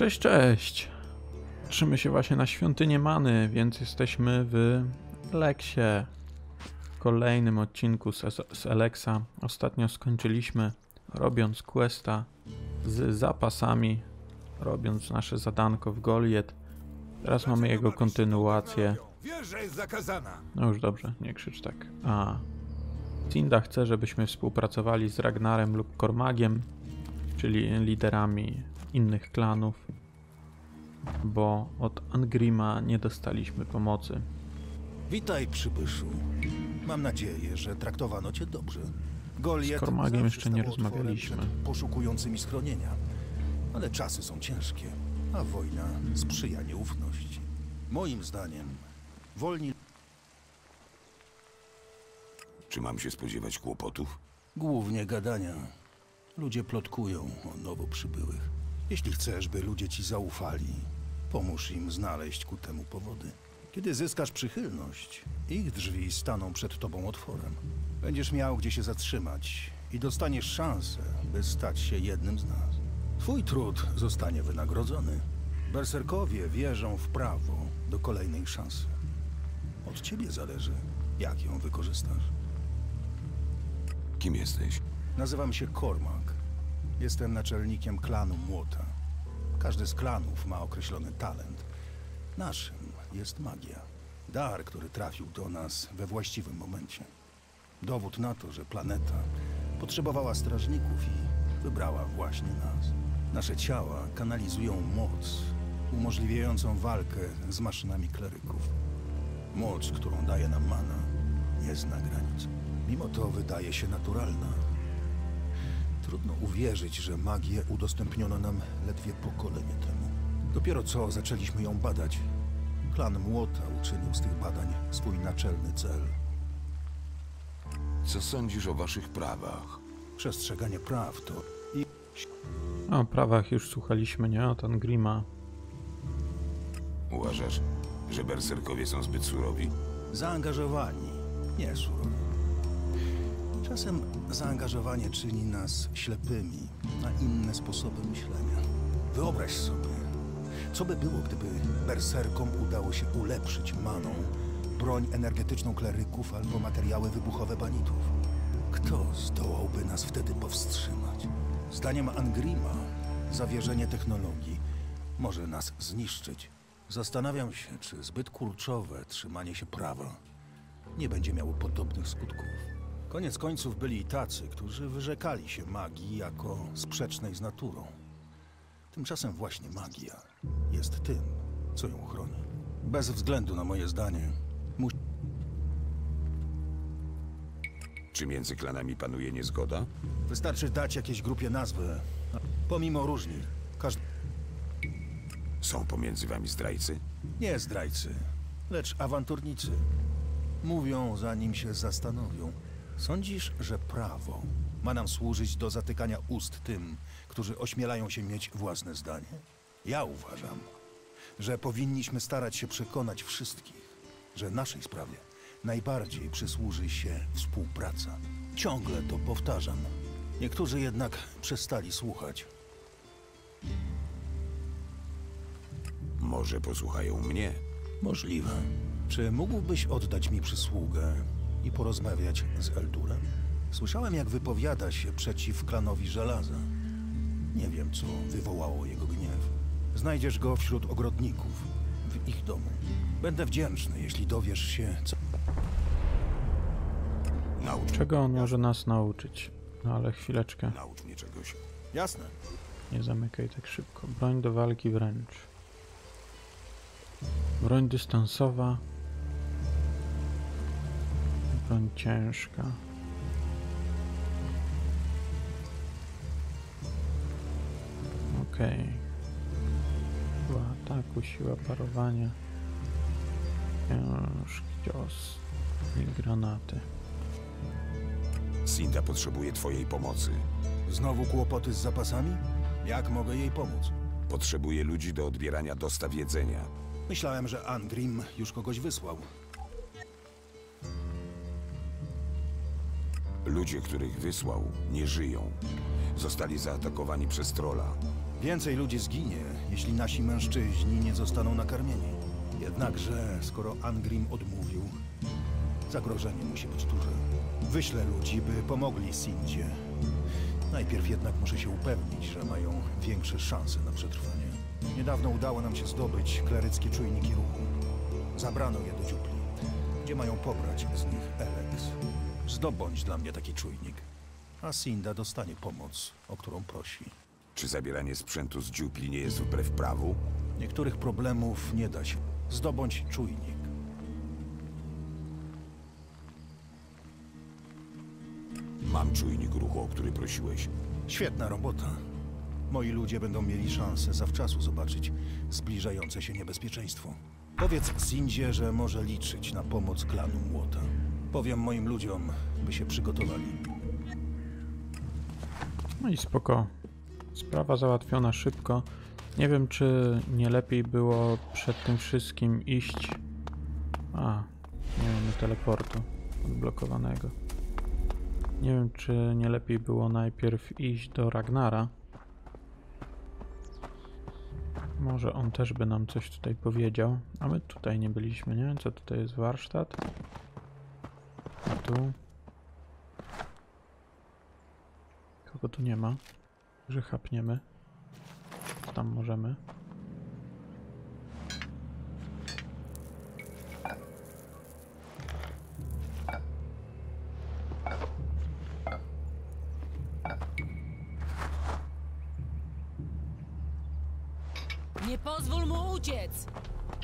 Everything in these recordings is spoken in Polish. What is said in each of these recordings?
Cześć, cześć! Trzymy się właśnie na świątynię Many, więc jesteśmy w Leksie. W kolejnym odcinku z, z Eleksa. Ostatnio skończyliśmy robiąc questa z zapasami, robiąc nasze zadanko w Goliet. Teraz mamy jego kontynuację. Jest zakazana. No już dobrze, nie krzycz tak. A. Cinda chce, żebyśmy współpracowali z Ragnarem lub Kormagiem, czyli liderami innych klanów, bo od Angrima nie dostaliśmy pomocy. Witaj, przybyszu. Mam nadzieję, że traktowano cię dobrze. Goliet Z Kormagiem jeszcze nie rozmawialiśmy. poszukującymi schronienia. Ale czasy są ciężkie, a wojna sprzyja nieufności. Moim zdaniem, wolni Czy mam się spodziewać kłopotów? głównie gadania. Ludzie plotkują o nowo przybyłych. Jeśli chcesz, by ludzie ci zaufali, pomóż im znaleźć ku temu powody. Kiedy zyskasz przychylność, ich drzwi staną przed tobą otworem. Będziesz miał gdzie się zatrzymać i dostaniesz szansę, by stać się jednym z nas. Twój trud zostanie wynagrodzony. Berserkowie wierzą w prawo do kolejnej szansy. Od ciebie zależy, jak ją wykorzystasz. Kim jesteś? Nazywam się Cormac. Jestem naczelnikiem klanu Młota. Każdy z klanów ma określony talent. Naszym jest magia. Dar, który trafił do nas we właściwym momencie. Dowód na to, że planeta potrzebowała strażników i wybrała właśnie nas. Nasze ciała kanalizują moc, umożliwiającą walkę z maszynami kleryków. Moc, którą daje nam mana, nie zna granic. Mimo to wydaje się naturalna. Trudno uwierzyć, że magię udostępniono nam ledwie pokolenie temu. Dopiero co zaczęliśmy ją badać. Klan Młota uczynił z tych badań swój naczelny cel. Co sądzisz o waszych prawach? Przestrzeganie praw to i O prawach już słuchaliśmy, nie? Od Angrima. Uważasz, że berserkowie są zbyt surowi? zaangażowani, nie surowi. Czasem zaangażowanie czyni nas ślepymi na inne sposoby myślenia. Wyobraź sobie, co by było, gdyby berserkom udało się ulepszyć maną broń energetyczną kleryków albo materiały wybuchowe banitów. Kto zdołałby nas wtedy powstrzymać? Zdaniem Angrima, zawierzenie technologii może nas zniszczyć. Zastanawiam się, czy zbyt kurczowe trzymanie się prawa nie będzie miało podobnych skutków. Koniec końców byli i tacy, którzy wyrzekali się magii jako sprzecznej z naturą. Tymczasem właśnie magia jest tym, co ją chroni. Bez względu na moje zdanie, musi Czy między klanami panuje niezgoda? wystarczy dać jakiejś grupie nazwę. Pomimo różnic, każdy Są pomiędzy wami zdrajcy? nie zdrajcy, lecz awanturnicy. Mówią, zanim się zastanowią. Sądzisz, że prawo ma nam służyć do zatykania ust tym, którzy ośmielają się mieć własne zdanie? Ja uważam, że powinniśmy starać się przekonać wszystkich, że naszej sprawie najbardziej przysłuży się współpraca. Ciągle to powtarzam. Niektórzy jednak przestali słuchać. Może posłuchają mnie? Możliwe. Czy mógłbyś oddać mi przysługę i porozmawiać z Eldurem? Słyszałem, jak wypowiada się przeciw klanowi żelaza. Nie wiem, co wywołało jego gniew. Znajdziesz go wśród ogrodników, w ich domu. Będę wdzięczny, jeśli dowiesz się, co. Naucz, Czego on może nas nauczyć? No ale chwileczkę, naucz mnie czegoś. Jasne. nie zamykaj tak szybko. Broń do walki wręcz. Broń dystansowa. Broń ciężka. Okej. Siła ataku, siła parowania. Ciężki cios. I granaty. Sinda potrzebuje twojej pomocy. Znowu kłopoty z zapasami? Jak mogę jej pomóc? Potrzebuje ludzi do odbierania dostaw jedzenia. Myślałem, że Angrim już kogoś wysłał. Ludzie, których wysłał, nie żyją. Zostali zaatakowani przez trola. Więcej ludzi zginie, jeśli nasi mężczyźni nie zostaną nakarmieni. Jednakże, skoro Angrim odmówił, zagrożenie musi być duże. Wyślę ludzi, by pomogli Sindzie. Najpierw jednak muszę się upewnić, że mają większe szanse na przetrwanie. Niedawno udało nam się zdobyć kleryckie czujniki ruchu. Zabrano je do dziupli, gdzie mają pobrać z nich Elex. Zdobądź dla mnie taki czujnik, a Sinda dostanie pomoc, o którą prosi. Czy zabieranie sprzętu z dziupli nie jest wbrew prawu? Niektórych problemów nie da się. Zdobądź czujnik. Mam czujnik ruchu, o który prosiłeś. Świetna robota. Moi ludzie będą mieli szansę zawczasu zobaczyć zbliżające się niebezpieczeństwo. Powiedz Sindzie, że może liczyć na pomoc klanu Młota. Powiem moim ludziom, by się przygotowali. No i spoko. Sprawa załatwiona szybko. Nie wiem, czy nie lepiej było przed tym wszystkim iść. A, nie mamy teleportu odblokowanego. Nie wiem, czy nie lepiej było najpierw iść do Ragnara. Może on też by nam coś tutaj powiedział. A my tutaj nie byliśmy, nie? Co tutaj jest warsztat? Tu. Kogo tu nie ma? Że chapniemy. Tam możemy. Nie pozwól mu uciec!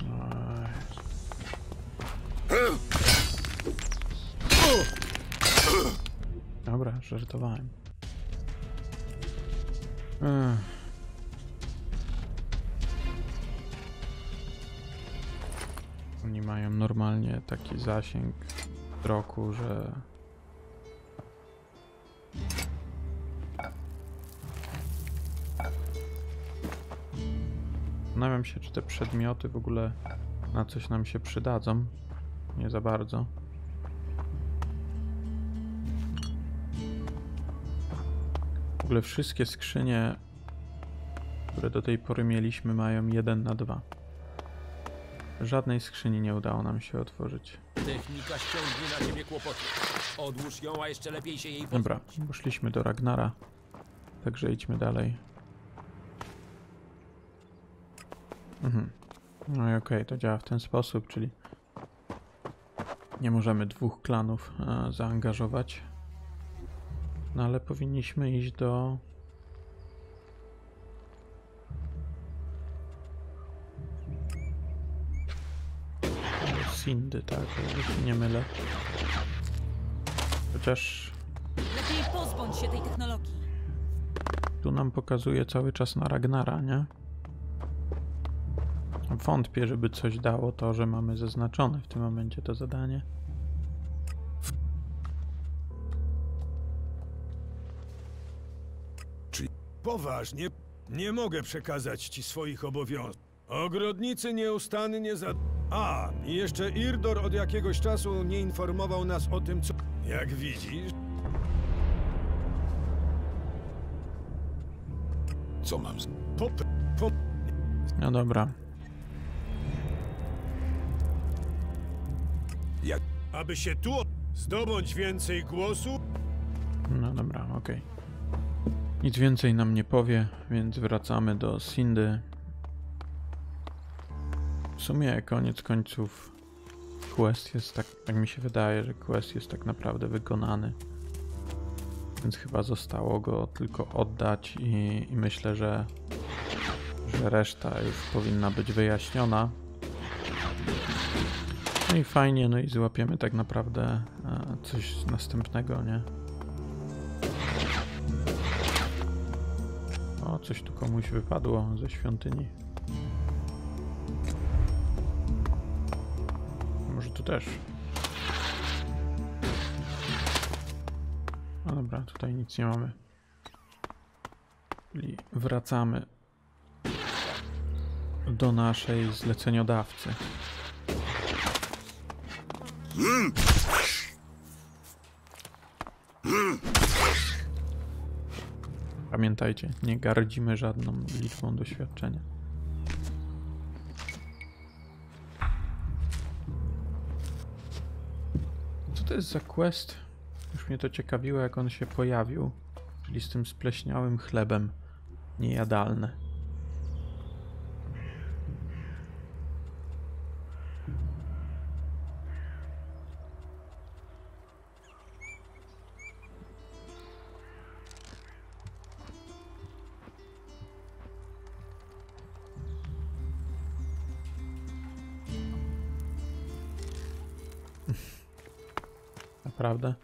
Oj. Dobra, żartowałem. Ech. Oni mają normalnie taki zasięg roku, że Zastanawiam się, czy te przedmioty w ogóle na coś nam się przydadzą. Nie za bardzo. W ogóle wszystkie skrzynie, które do tej pory mieliśmy, mają 1 na 2. Żadnej skrzyni nie udało nam się otworzyć. Technika ściągnie na ciebie kłopoty. Odłóż ją, a jeszcze lepiej się jej Dobra, pozbyć. poszliśmy do Ragnara. Także idźmy dalej. Mhm. No i okej, to działa w ten sposób, czyli nie możemy dwóch klanów e, zaangażować. No ale powinniśmy iść do... Sindy, tak, o się nie mylę. Chociaż Lepiej pozbądź się tej technologii. tu nam pokazuje cały czas na Ragnara, nie? Wątpię, żeby coś dało to, że mamy zaznaczone w tym momencie to zadanie. Poważnie, nie mogę przekazać ci swoich obowiązków. Ogrodnicy nieustannie za... A, i jeszcze Irdor od jakiegoś czasu nie informował nas o tym, co... Jak widzisz, Co mam z... No dobra, Jak... aby się tu... Zdobądź więcej głosu, no dobra, okej. Nic więcej nam nie powie, więc wracamy do Sindy. W sumie koniec końców quest jest tak, tak mi się wydaje, że quest jest tak naprawdę wykonany. Więc chyba zostało go tylko oddać i, i myślę, że, że reszta już powinna być wyjaśniona. No i fajnie, no i złapiemy tak naprawdę e, coś następnego, nie? Coś tu komuś wypadło ze świątyni. Może tu też. No dobra, tutaj nic nie mamy. Czyli wracamy do naszej zleceniodawcy. Pamiętajcie, nie gardzimy żadną liczbą doświadczenia. Co to jest za quest? Już mnie to ciekawiło, jak on się pojawił. Czyli z tym spleśniałym chlebem. Niejadalne. Naprawdę?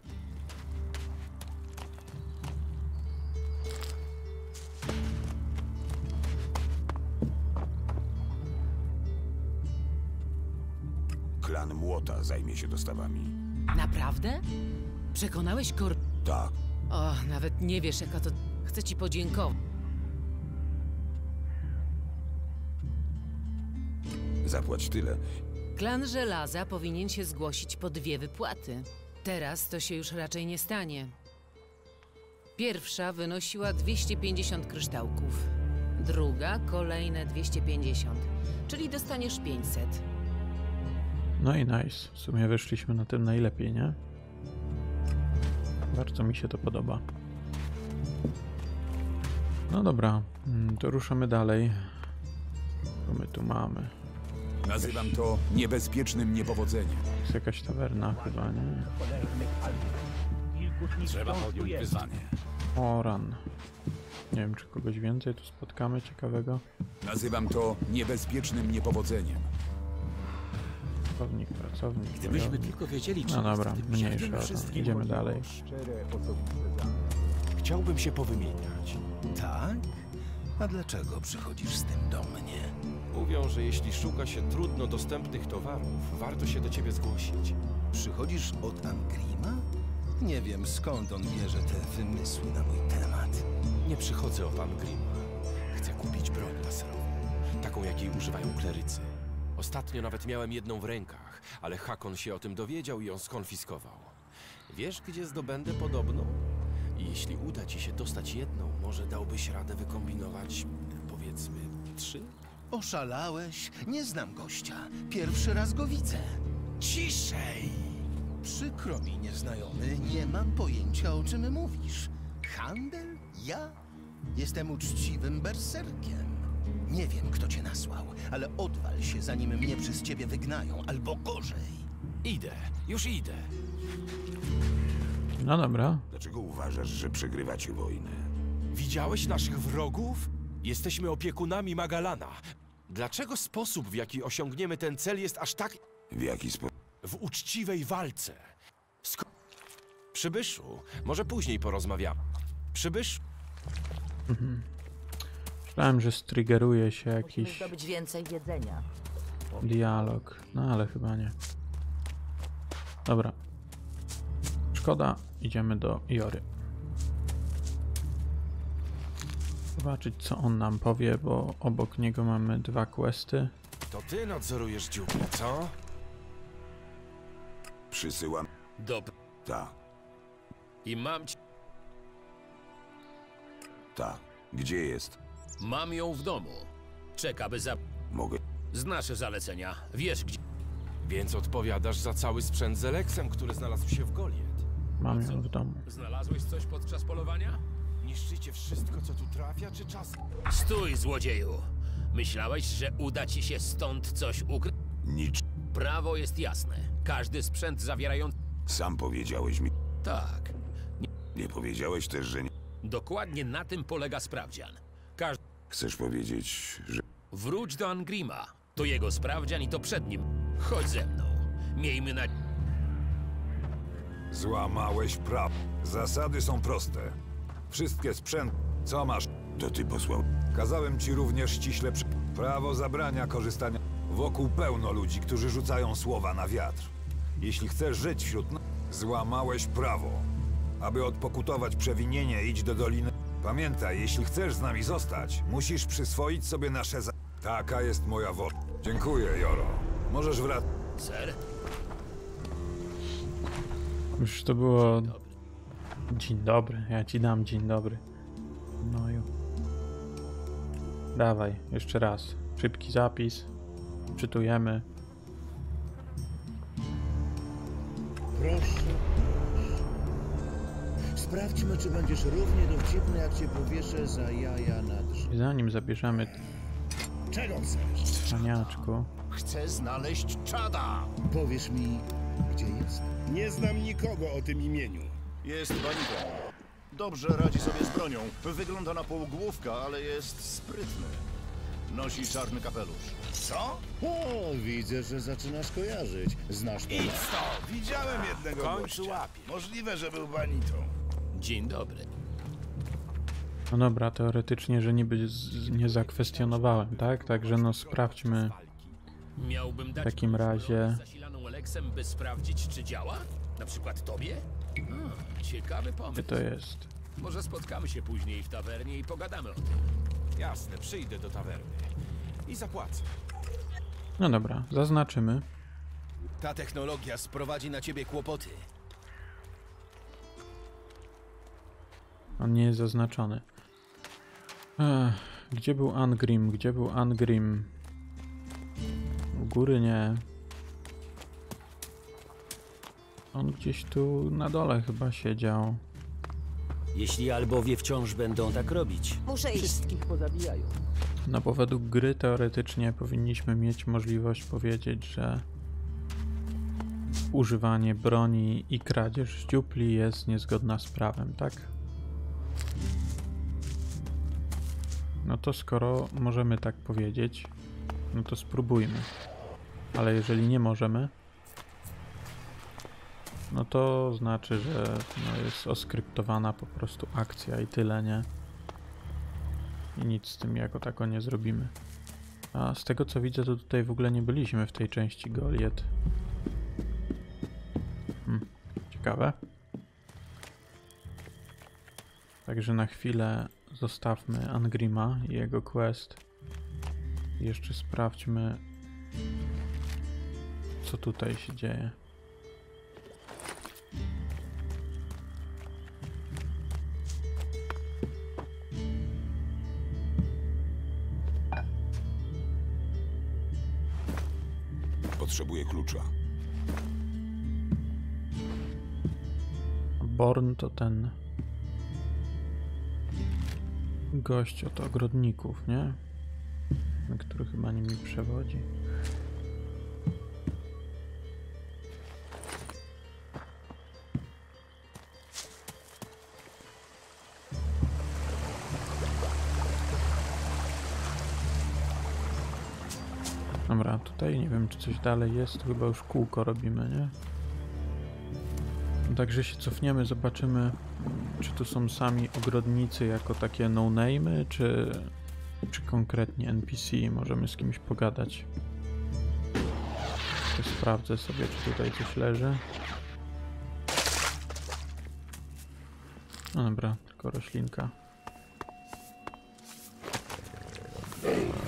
Klan Młota zajmie się dostawami. Naprawdę? Przekonałeś Kor... Tak. O, nawet nie wiesz, jaka to... Chcę ci podziękować. Zapłać tyle. Klan Żelaza powinien się zgłosić po dwie wypłaty. Teraz to się już raczej nie stanie. Pierwsza wynosiła 250 kryształków. Druga kolejne 250, czyli dostaniesz 500. No i nice. W sumie wyszliśmy na tym najlepiej, nie? Bardzo mi się to podoba. No dobra, mm, to ruszamy dalej. Co my tu mamy? Nazywam to niebezpiecznym niepowodzeniem. Jest jakaś tawerna chyba, nie? Trzeba podjąć wyzwanie. O ran. Nie wiem, czy kogoś więcej tu spotkamy ciekawego. Nazywam to niebezpiecznym niepowodzeniem. Pracownik, pracownik. Gdybyśmy wojownik. tylko wiedzieli, czy No dobra, mniejsza Idziemy dalej. Chciałbym się powymieniać. Tak? A dlaczego przychodzisz z tym do mnie? Mówią, że jeśli szuka się trudno dostępnych towarów, warto się do ciebie zgłosić. Przychodzisz od Angrima? Nie wiem skąd on bierze te wymysły na mój temat. Nie przychodzę od Angrima. Chcę kupić broń laserową. Taką, jakiej używają klerycy. Ostatnio nawet miałem jedną w rękach, ale Hakon się o tym dowiedział i ją skonfiskował. Wiesz, gdzie zdobędę podobną? Jeśli uda ci się dostać jedną, może dałbyś radę wykombinować, powiedzmy, trzy? Oszalałeś? Nie znam gościa. Pierwszy raz go widzę. Ciszej! Przykro mi, nieznajomy, nie mam pojęcia o czym mówisz. Handel? Ja? Jestem uczciwym berserkiem. Nie wiem, kto cię nasłał, ale odwal się, zanim mnie przez ciebie wygnają, albo gorzej. Idę, już idę. No dobra. Dlaczego uważasz, że przegrywacie wojnę? Widziałeś naszych wrogów? Jesteśmy opiekunami Magalana. Dlaczego sposób, w jaki osiągniemy ten cel, jest aż tak W jaki sposób? w uczciwej walce? Sko Przybyszu, może później porozmawiamy. Przybyszu, Myślałem, że striggeruje się Musimy jakiś zdobyć więcej jedzenia. dialog. No ale chyba nie. Dobra. Szkoda, idziemy do Jory. Zobaczyć co on nam powie, bo obok niego mamy dwa questy. to ty nadzorujesz dziupli, co? Przysyłam. Dobra. Tak, I mam ci... tak. Gdzie jest? Mam ją w domu. Czeka, by za... Mogę. Znasz zalecenia. Wiesz, gdzie... Więc odpowiadasz za cały sprzęt z Eleksem, który znalazł się w Goliet. Mam ją w domu. Znalazłeś coś podczas polowania? Niszczycie wszystko, co tu trafia, czy czas? Stój, złodzieju! Myślałeś, że uda ci się stąd coś ukryć? Nic. Prawo jest jasne. Każdy sprzęt zawierający... Sam powiedziałeś mi. Tak. Nie powiedziałeś też, że nie. Dokładnie na tym polega sprawdzian. Każdy... Chcesz powiedzieć, że. Wróć do Angrima. To jego sprawdzian i to przed nim. Chodź ze mną. Miejmy na... Złamałeś prawo. Zasady są proste. Wszystkie sprzęty, co masz, To ty posłał. kazałem ci również ściśle przy... Prawo zabrania korzystania. Wokół pełno ludzi, którzy rzucają słowa na wiatr. Jeśli chcesz żyć wśród nas, złamałeś prawo. Aby odpokutować przewinienie, idź do doliny. Pamiętaj, jeśli chcesz z nami zostać, musisz przyswoić sobie nasze za... Taka jest moja wola. Dziękuję, Joro. Możesz wracać. Ser? Już to było... Dzień dobry, ja ci dam dzień dobry. Noju. Dawaj, jeszcze raz. Szybki zapis. Czytujemy. Proszę. Sprawdźmy, czy będziesz równie dowcipny, jak cię powieszę za jaja na drzewie. Zanim zabierzemy Czego chcesz? cwaniaczku, Chcę znaleźć czada. Powiesz mi, gdzie jest? Nie znam nikogo o tym imieniu. Jest banitą. Dobrze radzi sobie z bronią. Wygląda na półgłówka, ale jest sprytny. Nosi czarny kapelusz. Co? O, widzę, że zaczynasz kojarzyć. Znasz to? Idź to! Widziałem jednego Kończy gościa. łapie. Możliwe, że był banitą. Dzień dobry. No dobra, teoretycznie, że niby z, nie zakwestionowałem, tak? Także no sprawdźmy. Miałbym dać W takim razie- zasilaną Aleksem, by sprawdzić, czy działa? Na przykład tobie? A, ciekawy Gdzie pomysł. to jest? Może spotkamy się później w tawernie i pogadamy o tym. Jasne, przyjdę do tawerny. I zapłacę. No dobra, zaznaczymy. Ta technologia sprowadzi na ciebie kłopoty. On nie jest zaznaczony. Ech, gdzie był Angrim? Gdzie był Angrim? U góry nie. On gdzieś tu na dole chyba siedział. Jeśli albowie wciąż będą tak robić, Muszę iść. wszystkich pozabijają. No bo według gry teoretycznie powinniśmy mieć możliwość powiedzieć, że używanie broni i kradzież dziupli jest niezgodna z prawem, tak? No to skoro możemy tak powiedzieć, no to spróbujmy. Ale jeżeli nie możemy, no to znaczy, że no jest oskryptowana po prostu akcja i tyle, nie? I nic z tym jako tako nie zrobimy. A z tego co widzę, to tutaj w ogóle nie byliśmy w tej części Goliet. Hmm, ciekawe. Także na chwilę zostawmy Angrima i jego quest. Jeszcze sprawdźmy, co tutaj się dzieje. Potrzebuję klucza. Born to ten gość od ogrodników, nie? Który chyba nimi przewodzi. Czy coś dalej jest. Tu chyba już kółko robimy, nie? Także się cofniemy, zobaczymy, czy to są sami ogrodnicy jako takie no-name'y, czy, czy konkretnie NPC. Możemy z kimś pogadać. To sprawdzę sobie, czy tutaj coś leży. No dobra, tylko roślinka.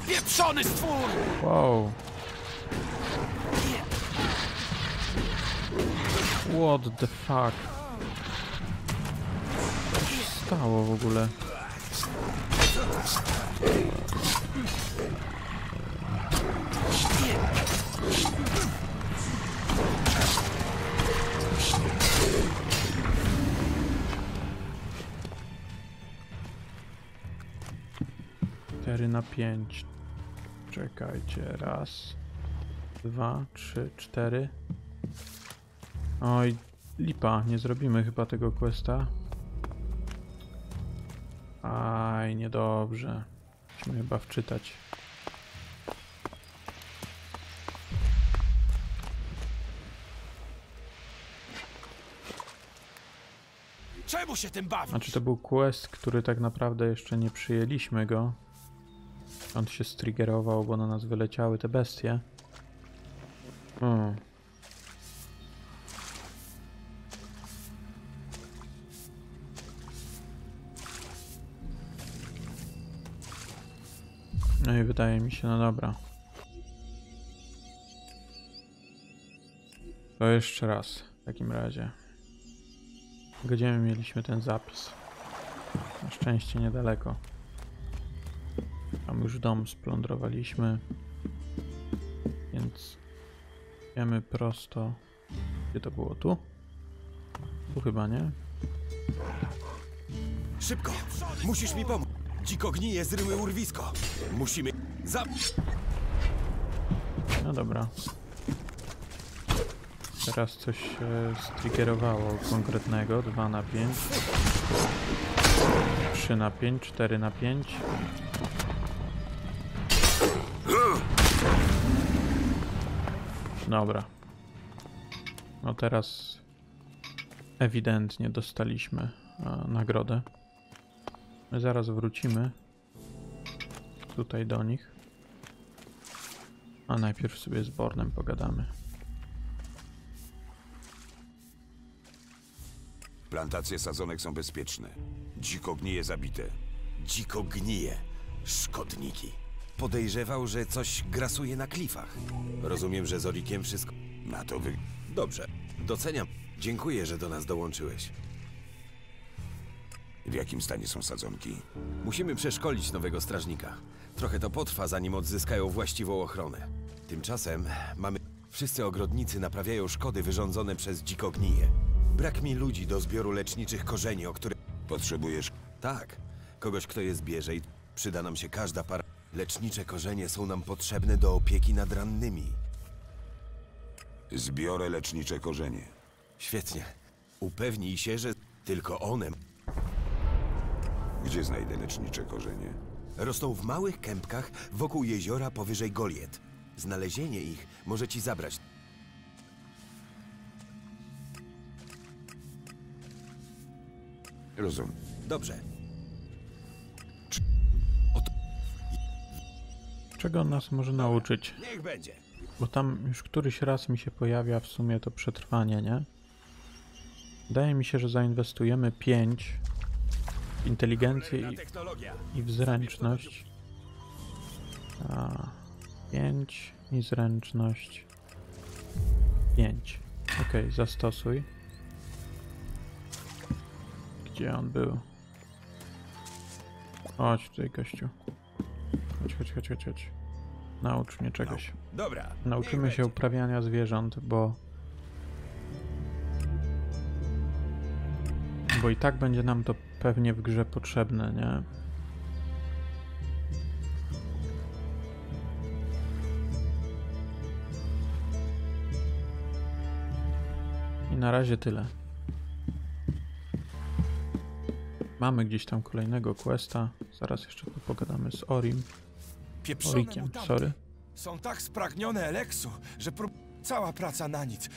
Wieprzony stwór! Wow. What the fuck? Co się stało w ogóle? Cztery na pięć. Czekajcie, raz, dwa, trzy, cztery. Oj, lipa, nie zrobimy chyba tego questa. Aj, niedobrze. Musimy chyba wczytać. Czemu się tym bawisz? Znaczy to był quest, który tak naprawdę jeszcze nie przyjęliśmy go. On się striggerował, bo na nas wyleciały te bestie. O. No i wydaje mi się, no dobra. To jeszcze raz w takim razie. Gdzie my mieliśmy ten zapis? Na szczęście niedaleko. Tam już dom splądrowaliśmy. Więc idziemy prosto. Gdzie to było? Tu? Tu chyba nie. Szybko! Musisz mi pomóc! Dziko gnije, zryły urwisko! Musimy... Za... No dobra. Teraz coś się striggerowało konkretnego. 2 na 5. 3 na 5, 4 na 5. Dobra. No teraz ewidentnie dostaliśmy e, nagrodę. My zaraz wrócimy tutaj do nich. A najpierw sobie z Bornem pogadamy. Plantacje sadzonek są bezpieczne. Dziko gnije zabite. Dziko gnije. Szkodniki. Podejrzewał, że coś grasuje na klifach. Rozumiem, że z Orikiem wszystko... Na to wy... Dobrze. Doceniam. Dziękuję, że do nas dołączyłeś. W jakim stanie są sadzonki? Musimy przeszkolić nowego strażnika. Trochę to potrwa, zanim odzyskają właściwą ochronę. Tymczasem mamy... Wszyscy ogrodnicy naprawiają szkody wyrządzone przez dziko gnije. Brak mi ludzi do zbioru leczniczych korzeni, o które... Potrzebujesz... Tak. Kogoś, kto je zbierze i przyda nam się każda para... Lecznicze korzenie są nam potrzebne do opieki nad rannymi. Zbiorę lecznicze korzenie. Świetnie. Upewnij się, że tylko one Gdzie znajdę lecznicze korzenie? rosną w małych kępkach wokół jeziora powyżej Goliet. Znalezienie ich może ci zabrać. Rozumiem. Dobrze. Czego on nas może nauczyć? Niech będzie. Bo tam już któryś raz mi się pojawia w sumie to przetrwanie, nie? Wydaje mi się, że zainwestujemy 5 w inteligencję i, i w zręczność. A, 5 i zręczność. 5. Okej, zastosuj. Gdzie on był? Chodź tutaj, gościu. Chodź, chodź, chodź, chodź, chodź. Naucz mnie czegoś. Dobra. Nauczymy się uprawiania zwierząt, bo. Bo i tak będzie nam to pewnie w grze potrzebne, nie? I na razie tyle. Mamy gdzieś tam kolejnego questa. Zaraz jeszcze tu pogadamy z Orim. Orikiem, sorry. Są tak spragnione Eleksu, że prób... cała praca na nic.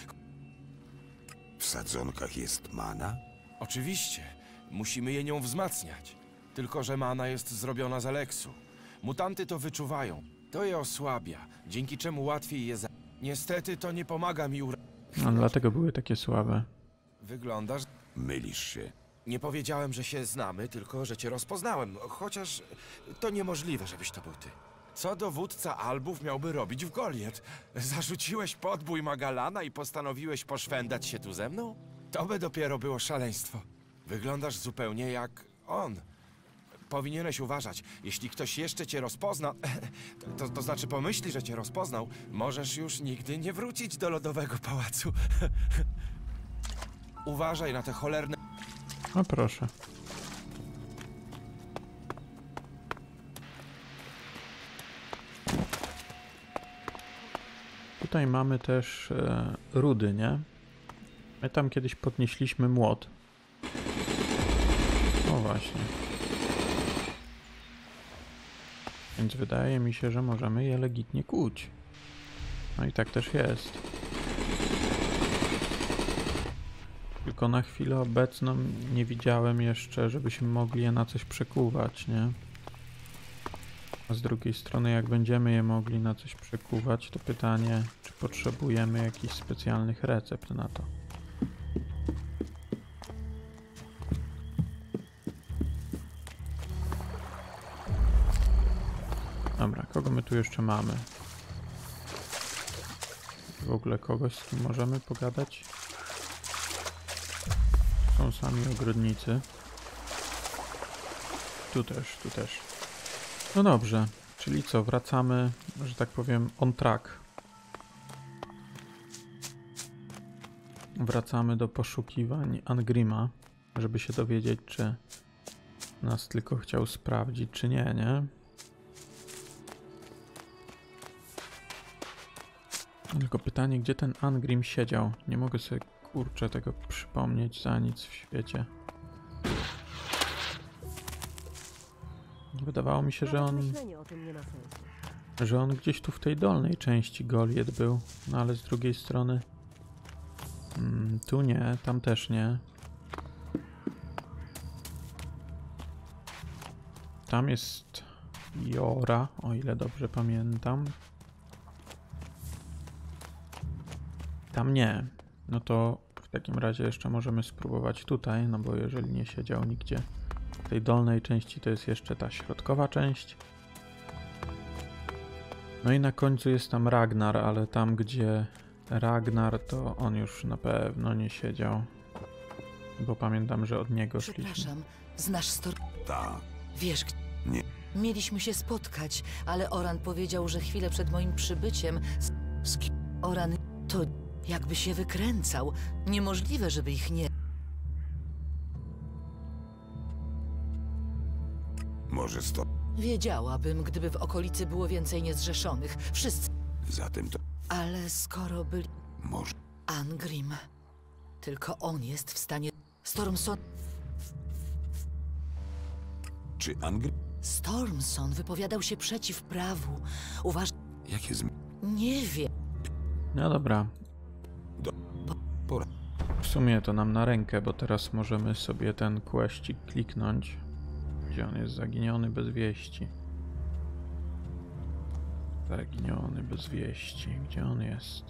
W sadzonkach jest mana? Oczywiście, musimy je nią wzmacniać. Tylko, że mana jest zrobiona z Eleksu. Mutanty to wyczuwają. To je osłabia, dzięki czemu łatwiej je za... Niestety to nie pomaga mi ura... No, dlatego były takie słabe. Wyglądasz... Mylisz się. Nie powiedziałem, że się znamy, tylko że cię rozpoznałem. Chociaż to niemożliwe, żebyś to był ty. Co dowódca Albów miałby robić w Goliet? Zarzuciłeś podbój Magalana i postanowiłeś poszwędać się tu ze mną? To by dopiero było szaleństwo. Wyglądasz zupełnie jak on. Powinieneś uważać. Jeśli ktoś jeszcze cię rozpozna, to, to znaczy pomyśli, że cię rozpoznał, możesz już nigdy nie wrócić do Lodowego Pałacu. Uważaj na te cholerne... O proszę. Tutaj mamy też e, rudy, nie? My tam kiedyś podnieśliśmy młot. O właśnie. Więc wydaje mi się, że możemy je legitnie kłuć. No i tak też jest. Tylko na chwilę obecną nie widziałem jeszcze, żebyśmy mogli je na coś przekuwać, nie? A z drugiej strony, jak będziemy je mogli na coś przekuwać, to pytanie, czy potrzebujemy jakichś specjalnych recept na to. Tu jeszcze mamy? W ogóle kogoś, z kim możemy pogadać? Są sami ogrodnicy. Tu też, tu też. No dobrze, czyli co, wracamy, że tak powiem, on track. Wracamy do poszukiwań Angrima, żeby się dowiedzieć, czy nas tylko chciał sprawdzić, czy nie, nie? Tylko pytanie, gdzie ten Angrim siedział? Nie mogę sobie, kurczę, tego przypomnieć za nic w świecie. Wydawało mi się, że on, że on gdzieś tu w tej dolnej części Goliet był, no ale z drugiej strony mm, tu nie, tam też nie. Tam jest Jora, o ile dobrze pamiętam. Tam nie. No to w takim razie jeszcze możemy spróbować tutaj, no bo jeżeli nie siedział nigdzie w tej dolnej części, to jest jeszcze ta środkowa część. No i na końcu jest tam Ragnar, ale tam gdzie Ragnar, to on już na pewno nie siedział. Bo pamiętam, że od niego szliśmy. Przepraszam, znasz stor... Tak. Wiesz, Nie. mieliśmy się spotkać, ale Oran powiedział, że chwilę przed moim przybyciem... z- Z kim? Oran to jakby się wykręcał. Niemożliwe, żeby ich nie... Może sto... Wiedziałabym, gdyby w okolicy było więcej niezrzeszonych. Wszyscy... Zatem to... Ale skoro byli... Może... Angrim... Tylko on jest w stanie... Stormson... Czy Angry... Stormson wypowiadał się przeciw prawu. Uważ... Jakie zm... Nie wiem. No dobra. Do... Pora. W sumie to nam na rękę, bo teraz możemy sobie ten questik kliknąć. Gdzie on jest zaginiony bez wieści. Zaginiony bez wieści. Gdzie on jest?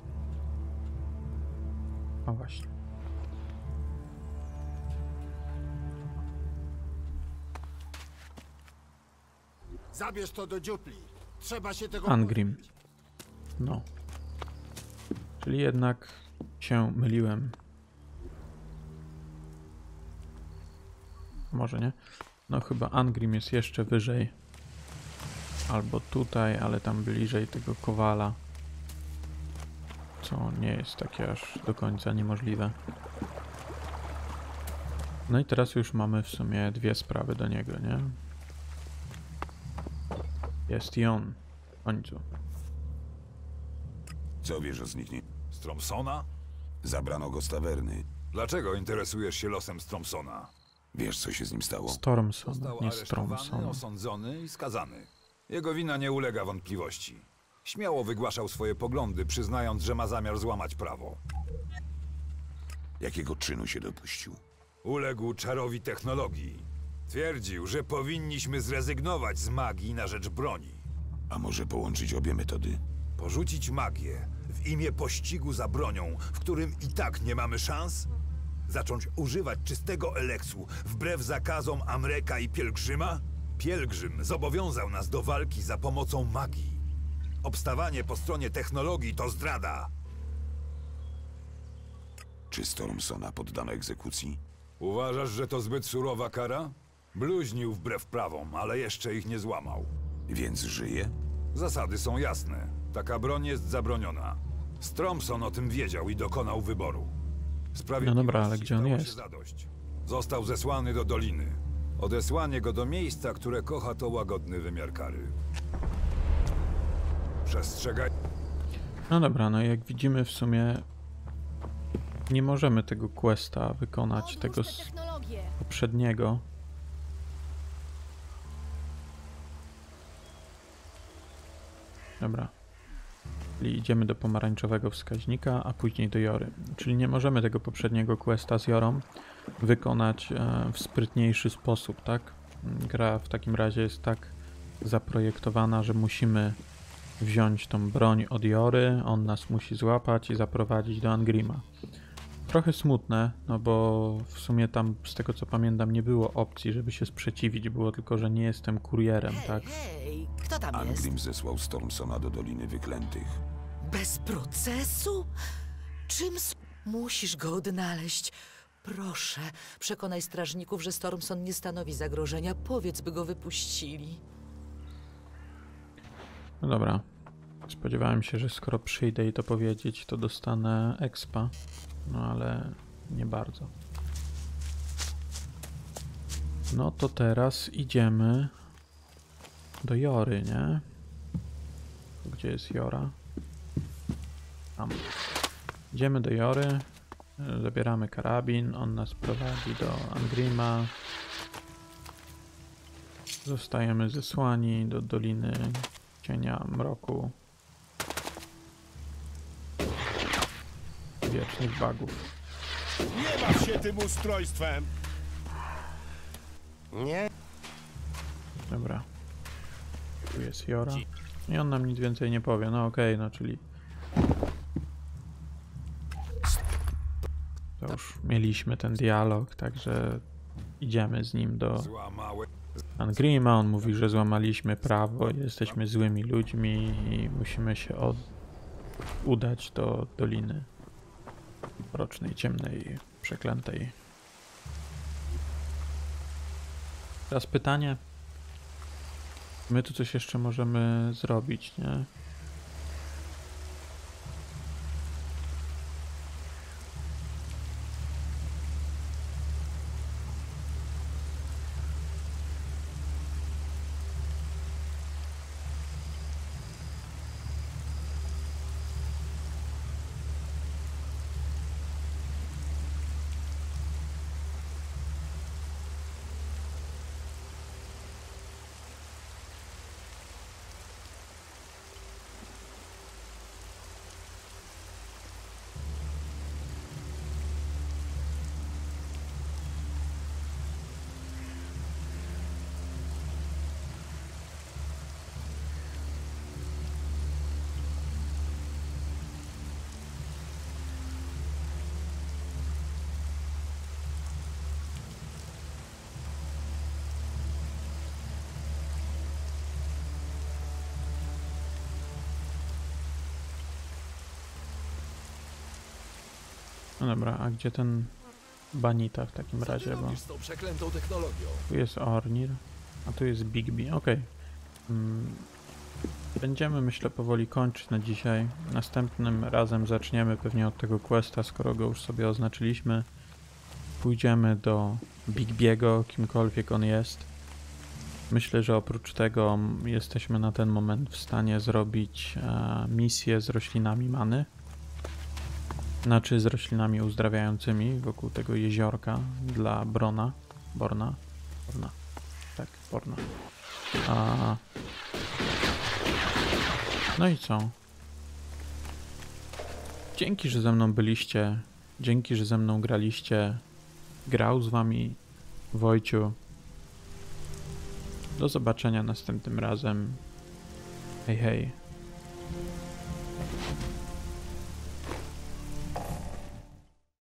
O właśnie. Zabierz to do dziupli. Trzeba się tego Angrim. No. Czyli jednak się myliłem. Może nie? No chyba Angrim jest jeszcze wyżej. Albo tutaj, ale tam bliżej tego kowala. Co nie jest takie aż do końca niemożliwe. No i teraz już mamy w sumie dwie sprawy do niego, nie? Jest i on. W końcu. Co wiesz o zniknięciu? Stromsona? Zabrano go z tawerny. Dlaczego interesujesz się losem Stromsona? Wiesz, co się z nim stało? Stormson, Został nie aresztowany, Stromson. osądzony i skazany. Jego wina nie ulega wątpliwości. Śmiało wygłaszał swoje poglądy, przyznając, że ma zamiar złamać prawo. Jakiego czynu się dopuścił? Uległ czarowi technologii. Twierdził, że powinniśmy zrezygnować z magii na rzecz broni. A może połączyć obie metody? Porzucić magię w imię pościgu za bronią, w którym i tak nie mamy szans? Zacząć używać czystego eleksu wbrew zakazom Amreka i Pielgrzyma? Pielgrzym zobowiązał nas do walki za pomocą magii. Obstawanie po stronie technologii to zdrada. Czy Stormsona poddano egzekucji? Uważasz, że to zbyt surowa kara? Bluźnił wbrew prawom, ale jeszcze ich nie złamał. Więc żyje? Zasady są jasne. Taka broń jest zabroniona. Stromson o tym wiedział i dokonał wyboru. No dobra, ale gdzie on jest? zadość. Został zesłany do doliny. Odesłanie go do miejsca, które kocha, to łagodny wymiar kary. Przestrzegaj. No dobra, no jak widzimy w sumie nie możemy tego questa wykonać, tego poprzedniego. Dobra. Czyli idziemy do pomarańczowego wskaźnika, a później do Jory. Czyli nie możemy tego poprzedniego questa z Jorą wykonać e, w sprytniejszy sposób, tak? Gra w takim razie jest tak zaprojektowana, że musimy wziąć tą broń od Jory, on nas musi złapać i zaprowadzić do Angrima. Trochę smutne, no bo w sumie tam, z tego co pamiętam, nie było opcji, żeby się sprzeciwić, było tylko, że nie jestem kurierem, tak? Hej, kto tam jest? Angrim zesłał Stormsona do Doliny Wyklętych. Bez procesu? Czym... Musisz go odnaleźć. Proszę, przekonaj strażników, że Stormson nie stanowi zagrożenia. Powiedz, by go wypuścili. No dobra. Spodziewałem się, że skoro przyjdę i to powiedzieć, to dostanę expa. No ale nie bardzo. No to teraz idziemy do Jory, nie? Gdzie jest Jora? Tam. Idziemy do Jory, zabieramy karabin, on nas prowadzi do Angrima. Zostajemy zesłani do Doliny Cienia Mroku. Wiecznych bagów. Nie baw się tym ustrojstwem! Nie. Dobra. Tu jest Jora. I on nam nic więcej nie powie. No okej, no czyli... To już mieliśmy ten dialog, także idziemy z nim do. Angrima. On mówi, że złamaliśmy prawo, jesteśmy złymi ludźmi i musimy się od... udać do Doliny Mrocznej, Ciemnej, Przeklętej. Teraz pytanie. My tu coś jeszcze możemy zrobić, nie? No dobra, a gdzie ten Banita w takim razie? Bo Robisz z tą przeklętą technologią. tu jest Ornir, a tu jest Bigby. Okej. Mm, Będziemy, myślę, powoli kończyć na dzisiaj. Następnym razem zaczniemy pewnie od tego questa, skoro go już sobie oznaczyliśmy. Pójdziemy do Bigbiego, kimkolwiek on jest. Myślę, że oprócz tego jesteśmy na ten moment w stanie zrobić e, misję z roślinami many. Znaczy z roślinami uzdrawiającymi wokół tego jeziorka dla Brona. Borna? Borna. Tak, Borna. A... No i co? Dzięki, że ze mną byliście. Dzięki, że ze mną graliście. Grał z wami Wojciu. Do zobaczenia następnym razem. Hej, hej.